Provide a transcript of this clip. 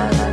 Bye.